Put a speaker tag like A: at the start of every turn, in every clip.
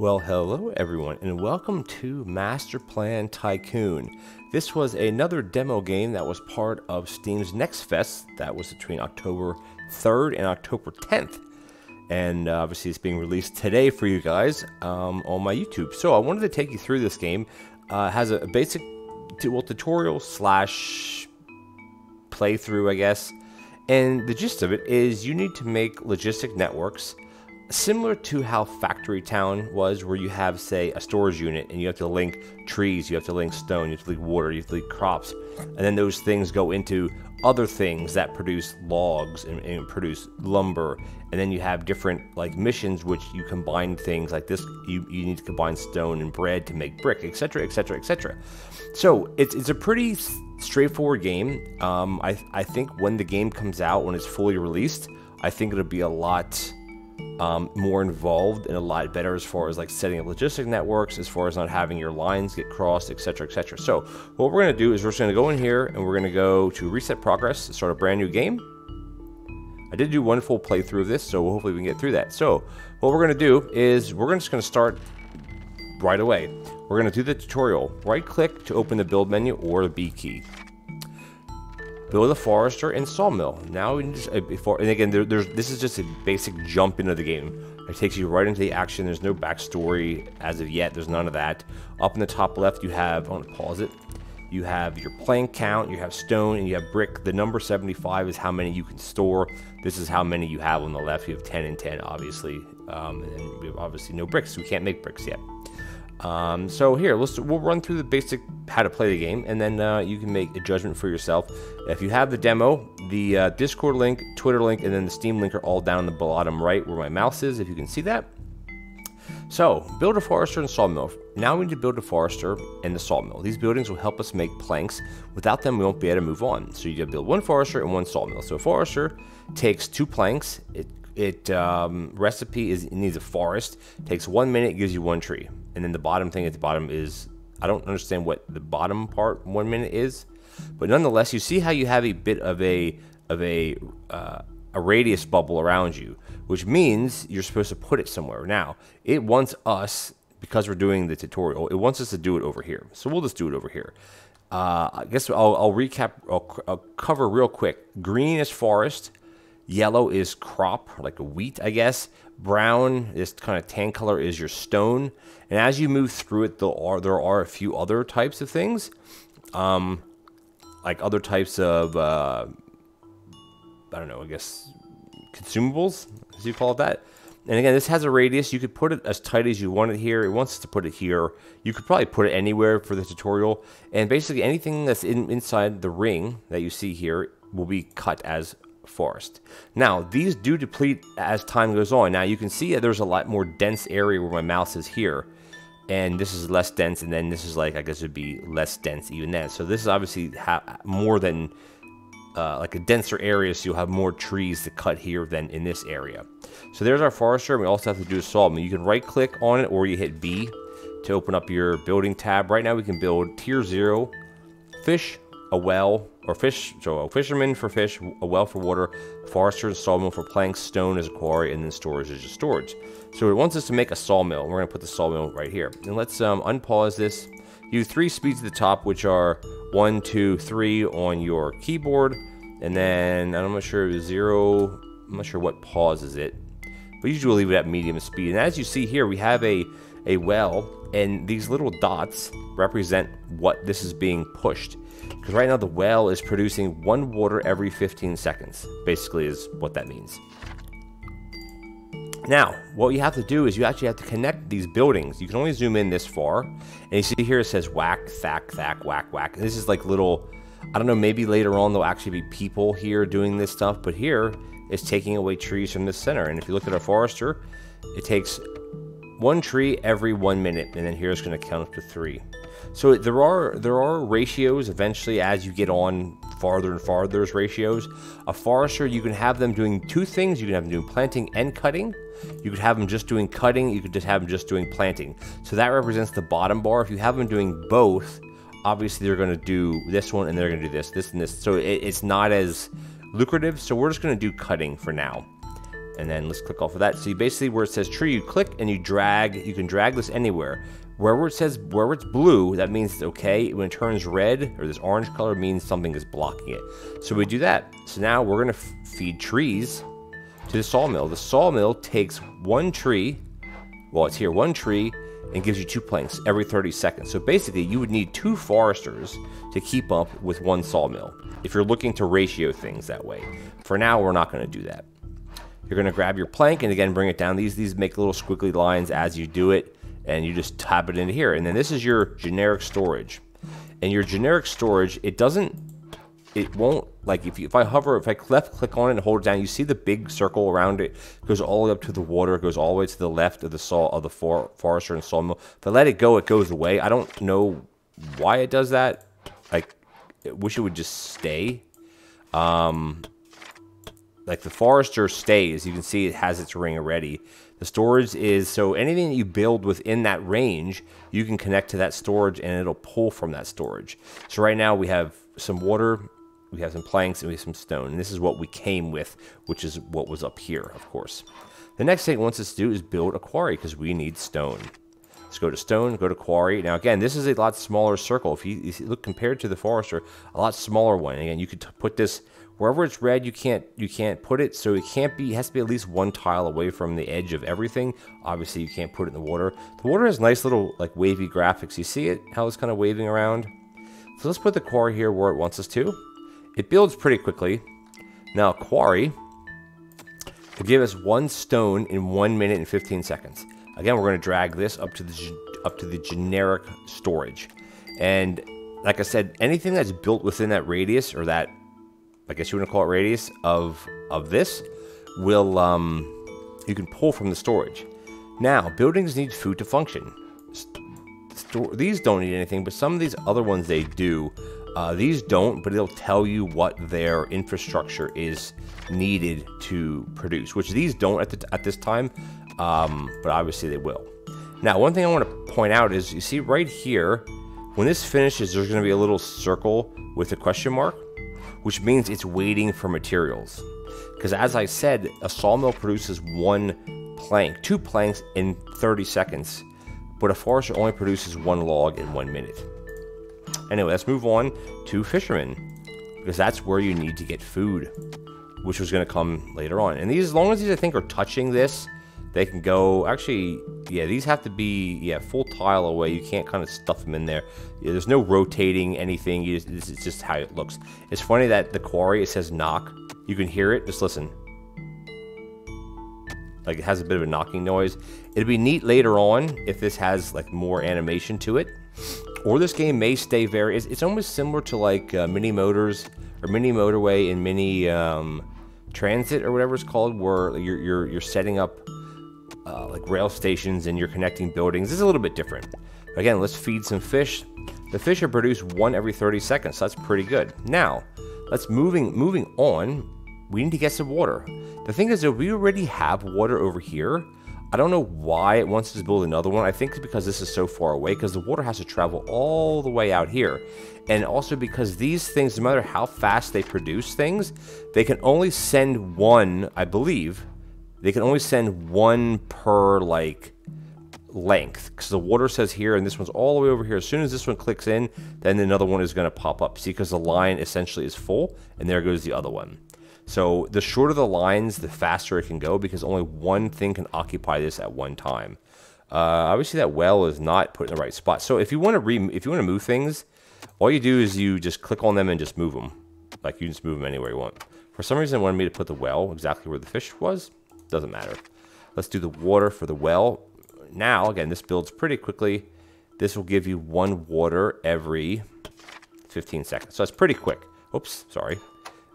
A: Well, hello everyone, and welcome to Masterplan Tycoon. This was another demo game that was part of Steam's Next Fest that was between October 3rd and October 10th. And uh, obviously, it's being released today for you guys um, on my YouTube. So, I wanted to take you through this game. Uh, has a, basic well, tutorial slash playthrough, I guess. And the gist of it is you need to make logistic networks similar to how Factory Town was, where you have, say, a storage unit and you have to link trees, you have to link stone, you have to link water, you have to link crops, and then those things go into other things that produce logs and, and produce lumber, and then you have different like missions which you combine things like this. You, you need to combine stone and bread to make brick, etc., etc., etc. So it's it's a pretty straightforward game. Um, I I think when the game comes out, when it's fully released, I think it'll be a lot um, more involved and a lot better as far as like setting up logistic networks, as far as not having your lines get crossed, etc., etc. So what we're going to do is we're just going to go in here and we're going to go to reset progress, start a brand new game. I did do one full playthrough of this, so hopefully we can get through that. So what we're going to do is we're just going to start right away. We're going to do the tutorial. Right click to open the build menu or the B key build a forester and sawmill. Now, uh, before, and again, there, there's this is just a basic jump into the game. It takes you right into the action. There's no backstory as of yet. There's none of that. Up in the top left, you have. I want to pause it. You have your plank count, you have stone, and you have brick. The number 75 is how many you can store. This is how many you have on the left. You have 10 and 10, obviously. Um, and we have obviously no bricks. We can't make bricks yet. Um, so here, let's we'll run through the basic how to play the game, and then uh, you can make a judgment for yourself. If you have the demo, the uh, Discord link, Twitter link, and then the Steam link are all down in the bottom right where my mouse is, if you can see that. So, build a forester and sawmill. Now we need to build a forester and the sawmill. These buildings will help us make planks. Without them, we won't be able to move on. So you gotta build one forester and one sawmill. So a forester takes two planks. It it um, recipe is it needs a forest. Takes one minute, gives you one tree and then the bottom thing at the bottom is I don't understand what the bottom part one minute is, but nonetheless, you see how you have a bit of a of a uh, a radius bubble around you, which means you're supposed to put it somewhere. Now, it wants us because we're doing the tutorial. It wants us to do it over here, so we'll just do it over here. Uh, I guess I'll, I'll recap. I'll, I'll cover real quick. Green is forest. Yellow is crop, like wheat, I guess. Brown, this kind of tan color, is your stone. And as you move through it, there are, there are a few other types of things. Um, like other types of, uh, I don't know, I guess, consumables, as you call it that. And again, this has a radius. You could put it as tight as you want it here. It wants to put it here. You could probably put it anywhere for the tutorial. And basically anything that's in, inside the ring that you see here will be cut as forest. Now, these do deplete as time goes on. Now, you can see that there's a lot more dense area where my mouse is here. And this is less dense, and then this is like, I guess it would be less dense even then. So this is obviously more than uh, like a denser area, so you'll have more trees to cut here than in this area. So there's our forester, and we also have to do a sawmill. You can right click on it, or you hit B to open up your building tab. Right now we can build tier 0, fish, a well, or fish, so a fisherman for fish, a well for water, forester and sawmill for planks, stone as a quarry, and then storage is just storage. So it wants us to make a sawmill. We're going to put the sawmill right here. And let's um, unpause this. You three speeds at the top, which are one, two, three on your keyboard. And then I'm not sure zero, I'm not sure what pauses it. But usually leave it at medium speed. And as you see here, we have a, a well, and these little dots represent what this is being pushed. Because right now the well is producing one water every 15 seconds, basically, is what that means. Now, what you have to do is you actually have to connect these buildings. You can only zoom in this far. And you see here it says whack, thack, thack, whack, whack. And this is like little, I don't know, maybe later on there'll actually be people here doing this stuff. But here it's taking away trees from the center. And if you look at our forester, it takes one tree every one minute. And then here it's going to count up to three. So there are there are ratios eventually as you get on farther and farther there's ratios. A forester you can have them doing two things. You can have them doing planting and cutting. You could have them just doing cutting. You could just have them just doing planting. So that represents the bottom bar. If you have them doing both, obviously they're going to do this one and they're going to do this, this and this. So it, it's not as lucrative. So we're just going to do cutting for now. and then let's click off of that. So you basically where it says tree, you click and you drag. You can drag this anywhere. Wherever it says wherever it's blue, that means it's okay. When it turns red or this orange color means something is blocking it. So we do that. So now we're gonna feed trees to the sawmill. The sawmill takes one tree, well it's here, one tree, and gives you two planks every 30 seconds. So basically you would need two foresters to keep up with one sawmill if you're looking to ratio things that way. For now, we're not gonna do that. You're gonna grab your plank and again, bring it down. These, these make little squiggly lines as you do it and you just tap it into here. And then this is your generic storage. And your generic storage, it doesn't, it won't, like if, you, if I hover, if I left click on it and hold it down, you see the big circle around it, it goes all the way up to the water, goes all the way to the left of the saw, of the for, forester and sawmill. If I let it go, it goes away. I don't know why it does that. Like, I wish it would just stay. Um, like the forester stays, you can see it has its ring already. The storage is so anything that you build within that range, you can connect to that storage and it'll pull from that storage. So right now we have some water, we have some planks, and we have some stone. And this is what we came with, which is what was up here, of course. The next thing it wants us to do is build a quarry because we need stone. Let's go to stone, go to quarry. Now again, this is a lot smaller circle. If you, if you look compared to the forester, a lot smaller one. Again, you could put this wherever it's red you can't you can't put it. So it can't be it has to be at least one tile away from the edge of everything. Obviously you can't put it in the water. The water has nice little like wavy graphics. You see it how it's kind of waving around? So let's put the quarry here where it wants us to. It builds pretty quickly. Now quarry will give us one stone in one minute and 15 seconds again we're going to drag this up to the up to the generic storage and like i said anything that's built within that radius or that I guess you want to call it radius of of this will um, you can pull from the storage. Now, buildings need food to function. These don't need anything, but some of these other ones they do. Uh, these don't, but it'll tell you what their infrastructure is needed to produce, which these don't at, the, at this time, um, but obviously they will. Now, one thing I want to point out is you see right here, when this finishes, there's going to be a little circle with a question mark which means it's waiting for materials. Because as I said, a sawmill produces one plank, two planks in 30 seconds, but a forester only produces one log in one minute. Anyway, let's move on to fishermen, because that's where you need to get food, which was going to come later on. And these, as long as these I think are touching this, they can go, actually, yeah, these have to be, yeah, full tile away. You can't kind of stuff them in there. Yeah, there's no rotating anything. You, this is just how it looks. It's funny that the quarry, it says knock. You can hear it. Just listen. Like it has a bit of a knocking noise. It'd be neat later on if this has like more animation to it. Or this game may stay very, it's, it's almost similar to like uh, Mini Motors or Mini Motorway and Mini um, Transit or whatever it's called where you're, you're, you're setting up uh, like rail stations and you're connecting buildings. Is a little bit different. Again, let's feed some fish. The fish are produced one every 30 seconds, so that's pretty good. Now, let's moving moving on. We need to get some water. The thing is that we already have water over here. I don't know why it wants to build another one. I think it's because this is so far away because the water has to travel all the way out here. And also because these things, no matter how fast they produce things, they can only send one, I believe, they can only send one per like length. Because the water says here and this one's all the way over here. As soon as this one clicks in then another one is going to pop up. See because the line essentially is full and there goes the other one. So the shorter the lines the faster it can go because only one thing can occupy this at one time. Uh, obviously that well is not put in the right spot. So if you want to re if you want to move things all you do is you just click on them and just move them like you just move them anywhere you want. For some reason it wanted me to put the well exactly where the fish was doesn't matter. Let's do the water for the well. Now, again, this builds pretty quickly. This will give you one water every 15 seconds. So that's pretty quick. Oops, sorry.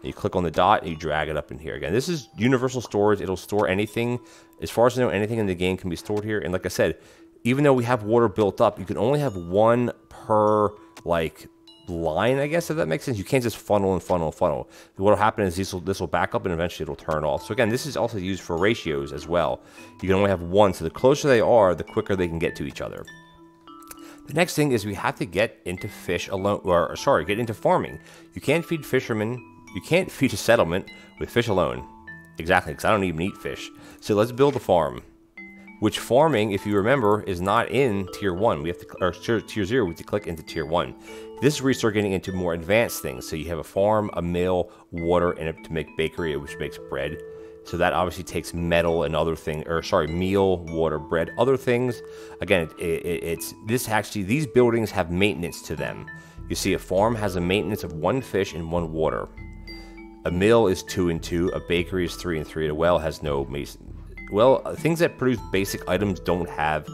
A: You click on the dot and you drag it up in here. Again, this is universal storage. It'll store anything. As far as I know, anything in the game can be stored here. And like I said, even though we have water built up, you can only have one per like line, I guess, if that makes sense. You can't just funnel and funnel and funnel. What will happen is this will, this will back up and eventually it'll turn off. So again, this is also used for ratios as well. You can only have one, so the closer they are, the quicker they can get to each other. The next thing is we have to get into fish alone, or sorry, get into farming. You can't feed fishermen, you can't feed a settlement with fish alone. Exactly, because I don't even eat fish. So let's build a farm. Which farming, if you remember, is not in tier one. We have to, or tier zero. We have to click into tier one. This is where you start getting into more advanced things. So you have a farm, a mill, water, and to make bakery, which makes bread. So that obviously takes metal and other things, or sorry, meal, water, bread, other things. Again, it, it, it's this actually, these buildings have maintenance to them. You see, a farm has a maintenance of one fish and one water. A mill is two and two. A bakery is three and three. A well has no mason. Well, uh, things that produce basic items don't have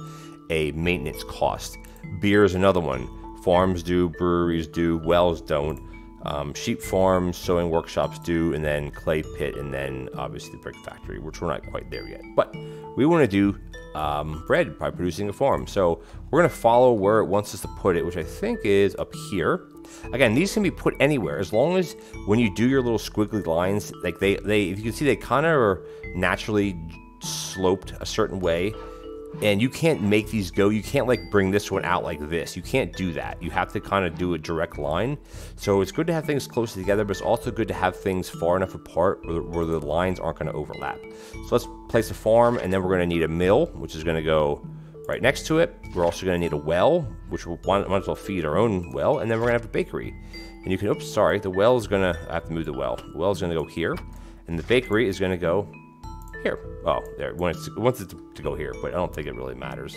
A: a maintenance cost. Beer is another one. Farms do, breweries do, wells don't um, sheep farms, sewing workshops do, and then clay pit, and then obviously the brick factory, which we're not quite there yet. But we want to do um, bread by producing a farm. So we're going to follow where it wants us to put it, which I think is up here. Again, these can be put anywhere as long as when you do your little squiggly lines, like they, they if you can see, they kind of are naturally sloped a certain way and you can't make these go you can't like bring this one out like this. You can't do that. You have to kind of do a direct line. So it's good to have things close together but it's also good to have things far enough apart where, where the lines aren't going to overlap. So let's place a farm and then we're going to need a mill which is going to go right next to it. We're also going to need a well which we might as well feed our own well and then we're going to have a bakery. And you can oops sorry the well is going to i have to move the well. The well is going to go here and the bakery is going to go here. Oh, there. It wants, it wants it to, to go here, but I don't think it really matters.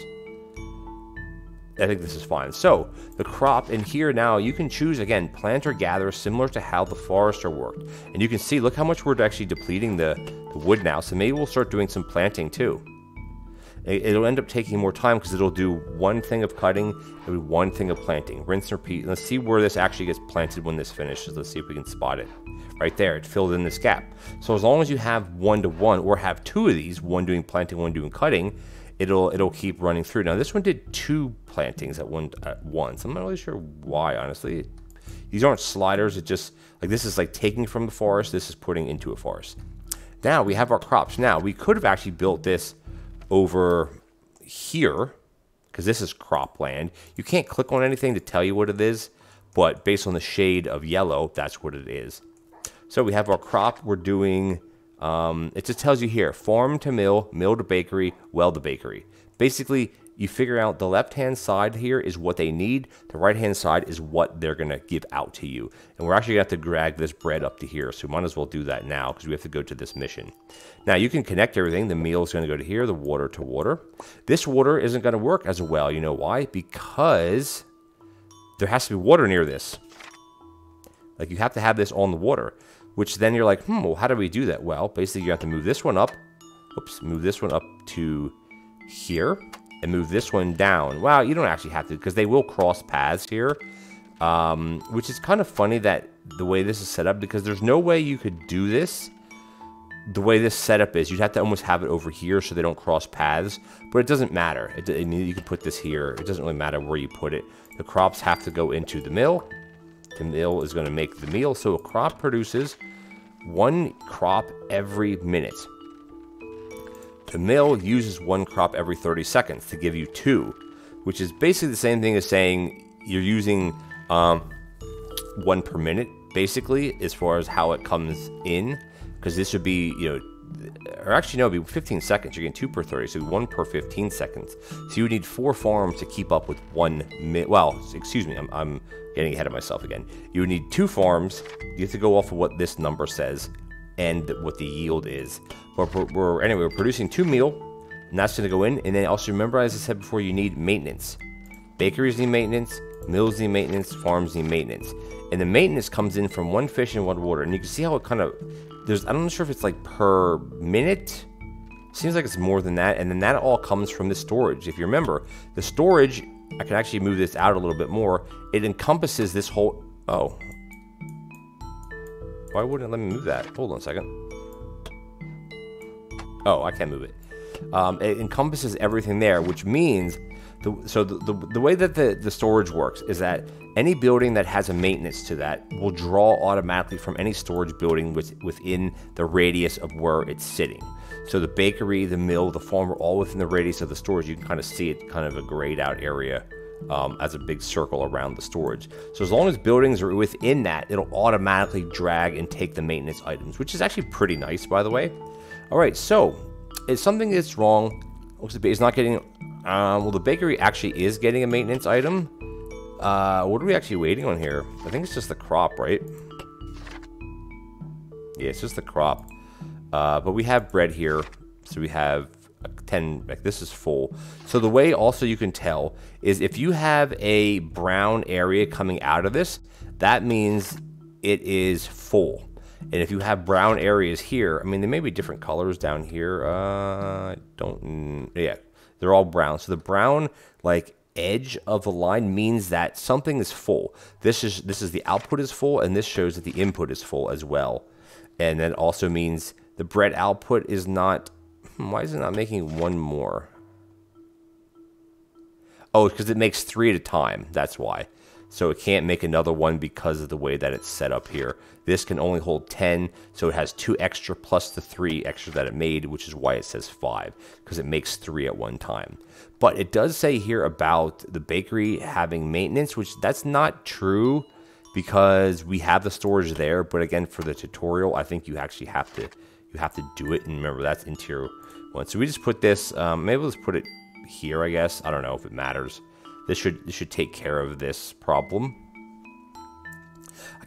A: I think this is fine. So, the crop in here now, you can choose, again, plant or gather, similar to how the forester worked. And you can see, look how much we're actually depleting the, the wood now. So maybe we'll start doing some planting too. It'll end up taking more time because it'll do one thing of cutting and one thing of planting. Rinse and repeat. Let's see where this actually gets planted when this finishes. Let's see if we can spot it. Right there, it filled in this gap. So as long as you have one to one or have two of these, one doing planting, one doing cutting, it'll it'll keep running through. Now this one did two plantings at one at once. I'm not really sure why, honestly. These aren't sliders. It just like this is like taking from the forest. This is putting into a forest. Now we have our crops. Now we could have actually built this over here, because this is cropland, you can't click on anything to tell you what it is, but based on the shade of yellow, that's what it is. So we have our crop, we're doing, um, it just tells you here, farm to mill, mill to bakery, well to bakery. Basically, you figure out the left hand side here is what they need, the right hand side is what they're to give out to you. And we're actually to have to drag this bread up to here, so we might as well do that now because we have to go to this mission. Now you can connect everything. The meal is to go to here, the water to water. This water isn't to work as well. You know why? Because there has to be water near this. Like you have to have this on the water, which then you're like, hmm, well, how do we do that? Well, basically you have to move this one up. Oops, move this one up to here and move this one down. Well, you don't actually have to because they will cross paths here, um, which is kind of funny that the way this is set up because there's no way you could do this the way this setup is. You'd have to almost have it over here so they don't cross paths, but it doesn't matter. It, it, you can put this here. It doesn't really matter where you put it. The crops have to go into the mill. The mill is going to make the meal. So a crop produces one crop every minute. The mill uses one crop every 30 seconds to give you two, which is basically the same thing as saying you're using um, one per minute, basically, as far as how it comes in. Because this would be, you know, or actually, no, it'd be 15 seconds. You're getting two per 30, so one per 15 seconds. So you would need four farms to keep up with one. Well, excuse me, I'm, I'm getting ahead of myself again. You would need two farms. You have to go off of what this number says and what the yield is. But we're, we're anyway, we're producing two meal, and that's going to go in. And then also remember, as I said before, you need maintenance. Bakeries need maintenance, mills need maintenance, farms need maintenance. And the maintenance comes in from one fish and one water. And you can see how it kind of there's I'm not sure if it's like per minute. Seems like it's more than that. And then that all comes from the storage. If you remember, the storage, I can actually move this out a little bit more. It encompasses this whole oh, why wouldn't it let me move that? Hold on a second. Oh, I can't move it. Um, it encompasses everything there, which means the, so the, the, the, way that the, the storage works is that any building that has a maintenance to that will draw automatically from any storage building with, within the radius of where it's sitting. So the bakery, the mill, the farm are all within the radius of the storage. You can kind of see it kind of a grayed out area um, as a big circle around the storage. So as long as buildings are within that, it'll automatically drag and take the maintenance items, which is actually pretty nice, by the way. All right, so if something is wrong, it's not getting. Uh, well, the bakery actually is getting a maintenance item. Uh, what are we actually waiting on here? I think it's just the crop, right? Yeah, it's just the crop. Uh, but we have bread here, so we have 10, like this is full. So the way also you can tell is if you have a brown area coming out of this, that means it is full. And if you have brown areas here, I mean, there may be different colors down here. Uh, don't, yeah, they're all brown. So the brown, like, edge of the line means that something is full. This is this is the output is full, and this shows that the input is full as well. And then also means the bread output is not why is it not making one more? Oh, because it makes three at a time. That's why. So it can't make another one because of the way that it's set up here. This can only hold 10, so it has two extra plus the three extra that it made, which is why it says five, because it makes three at one time. But it does say here about the bakery having maintenance, which that's not true because we have the storage there. But again, for the tutorial, I think you actually have to you have to do it. And remember, that's interior one. So we just put this, um, maybe let's put it here, I guess. I don't know if it matters. This should, this should take care of this problem.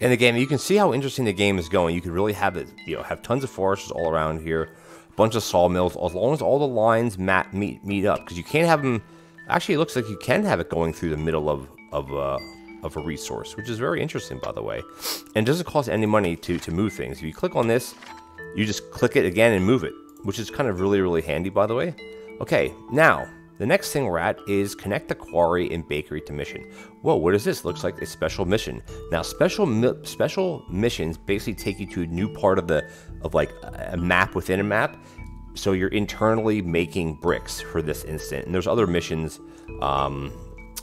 A: And again, you can see how interesting the game is going. You could really have it, you know, have tons of forests all around here, a bunch of sawmills, as long as all the lines mat, meet meet up. Because you can't have them. Actually, it looks like you can have it going through the middle of of uh, of a resource, which is very interesting, by the way. And doesn't cost any money to to move things. If you click on this, you just click it again and move it which is kind of really, really handy, by the way. Okay, now, the next thing we're at is connect the quarry and bakery to mission. Whoa, what is this? Looks like a special mission. Now, special mi special missions basically take you to a new part of the of like a map within a map. So you're internally making bricks for this instant, and there's other missions um,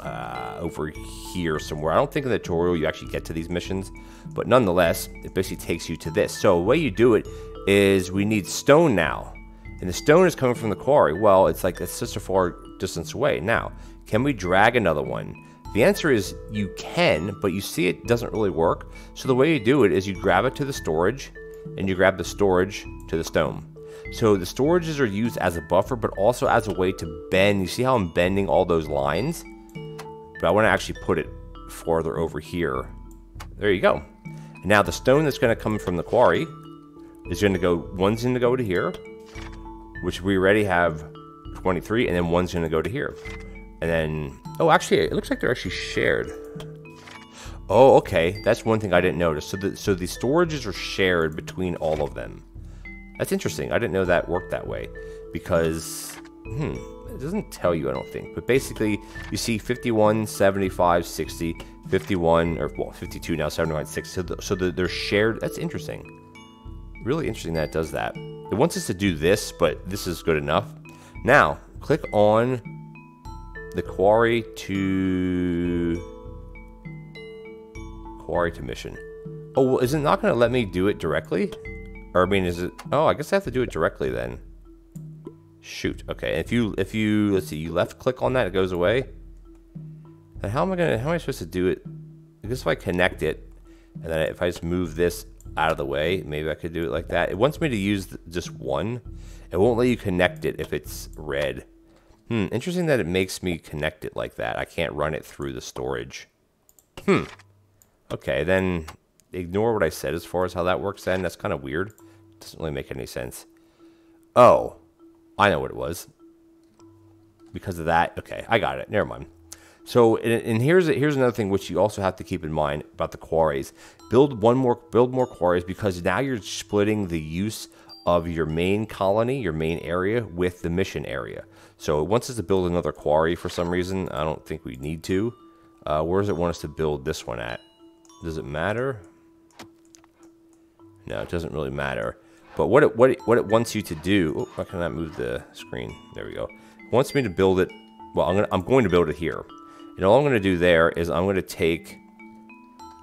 A: uh, over here somewhere. I don't think in the tutorial you actually get to these missions, but nonetheless, it basically takes you to this. So the way you do it is we need stone now. And the stone is coming from the quarry. Well, it's like it's such a far distance away. Now, can we drag another one? The answer is you can, but you see it doesn't really work. So the way you do it is you grab it to the storage and you grab the storage to the stone. So the storages are used as a buffer, but also as a way to bend. You see how I'm bending all those lines? But I want to actually put it farther over here. There you go. Now the stone that's going to come from the quarry is going to go, one's going to go to here, which we already have 23, and then one's going to go to here. And then, oh, actually, it looks like they're actually shared. Oh, okay. That's one thing I didn't notice. So the, so the storages are shared between all of them. That's interesting. I didn't know that worked that way. Because, hmm, it doesn't tell you, I don't think. But basically, you see 51, 75, 60, 51, or well, 52 now, 79, 60. So, the, so the, they're shared. That's interesting really interesting that it does that. It wants us to do this, but this is good enough. Now, click on the quarry to quarry to mission. Oh, well, is it not going to let me do it directly? Or I mean, is it? Oh, I guess I have to do it directly then. Shoot. Okay. If you if you let's see, you left click on that, it goes away. Then how am I gonna? How am I supposed to do it? I guess if I connect it, and then if I just move this out of the way. Maybe I could do it like that. It wants me to use just one. It won't let you connect it if it's red. Hmm, interesting that it makes me connect it like that. I can't run it through the storage. Hmm. Okay, then ignore what I said as far as how that works then. That's kind of weird. Doesn't really make any sense. Oh, I know what it was. Because of that. Okay, I got it. Never mind. So, and, and here's here's another thing which you also have to keep in mind about the quarries. Build one more, build more quarries because now you're splitting the use of your main colony, your main area, with the mission area. So it wants us to build another quarry for some reason. I don't think we need to. Uh, where does it want us to build this one at? Does it matter? No, it doesn't really matter. But what it what it, what it wants you to do? Oh, why can I move the screen? There we go. It wants me to build it. Well, I'm gonna I'm going to build it here. And all I'm going to do there is I'm going to take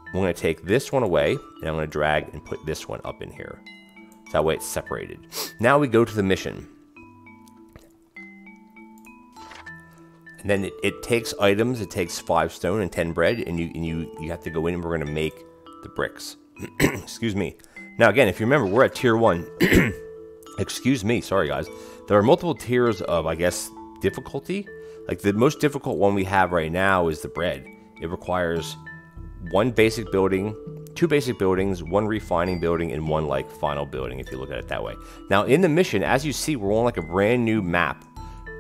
A: I'm going to take this one away and I'm going to drag and put this one up in here. So that way it's separated. Now we go to the mission. And then it, it takes items. It takes five stone and ten bread, and you and you you have to go in and we're gonna make the bricks. Excuse me. Now again, if you remember, we're at tier one. Excuse me, sorry guys. There are multiple tiers of, I guess, difficulty. Like the most difficult one we have right now is the bread. It requires one basic building, two basic buildings, one refining building, and one like final building, if you look at it that way. Now in the mission, as you see, we're on like a brand new map,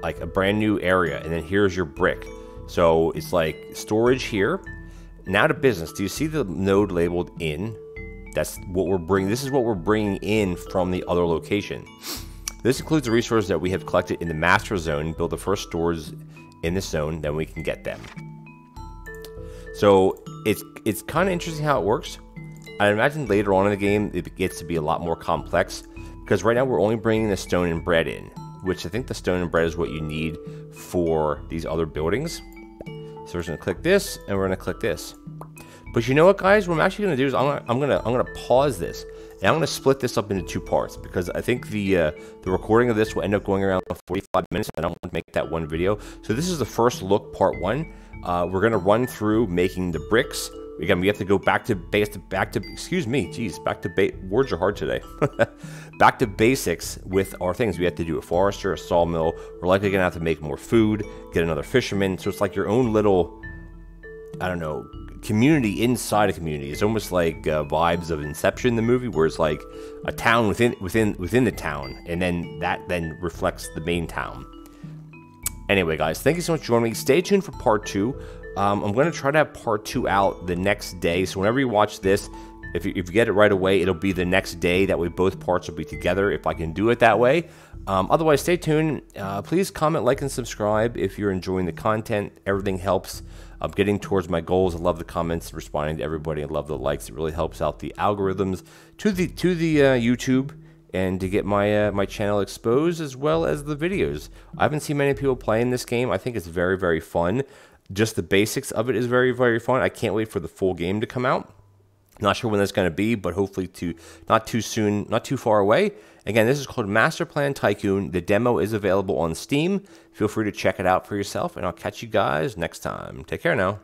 A: like a brand new area, and then here's your brick. So it's like storage here. Now to business. Do you see the node labeled in? That's what we're bringing. This is what we're bringing in from the other location. This includes the resources that we have collected in the master zone. Build the first stores in this zone, then we can get them. So it's it's kind of interesting how it works. I imagine later on in the game it gets to be a lot more complex because right now we're only bringing the stone and bread in, which I think the stone and bread is what you need for these other buildings. So we're just gonna click this and we're gonna click this. But you know what, guys? What I'm actually gonna do is I'm gonna I'm gonna I'm gonna pause this and I'm gonna split this up into two parts because I think the uh, the recording of this will end up going around 45 minutes, and I don't want to make that one video. So this is the first look, part one. Uh, we're gonna run through making the bricks. Again, we have to go back to base to back to excuse me, geez, back to ba- words are hard today. back to basics with our things. We have to do a forester, a sawmill. We're likely gonna have to make more food, get another fisherman. So it's like your own little, I don't know, community inside a community. It's almost like uh, vibes of Inception, the movie, where it's like a town within within within the town, and then that then reflects the main town. Anyway, guys, thank you so much for joining me. Stay tuned for part two. Um, I'm going to try to have part two out the next day. So whenever you watch this, if you, if you get it right away, it'll be the next day. That way, both parts will be together if I can do it that way. Um, otherwise, stay tuned. Uh, please comment, like, and subscribe if you're enjoying the content. Everything helps. I'm getting towards my goals. I love the comments, responding to everybody. I love the likes. It really helps out the algorithms to the to the uh, YouTube and to get my uh, my channel exposed as well as the videos. I haven't seen many people playing this game. I think it's very very fun. Just the basics of it is very very fun. I can't wait for the full game to come out. Not sure when that's going to be, but hopefully to not too soon, not too far away. Again, this is called Masterplan Tycoon. The demo is available on Steam. Feel free to check it out for yourself, and I'll catch you guys next time. Take care now.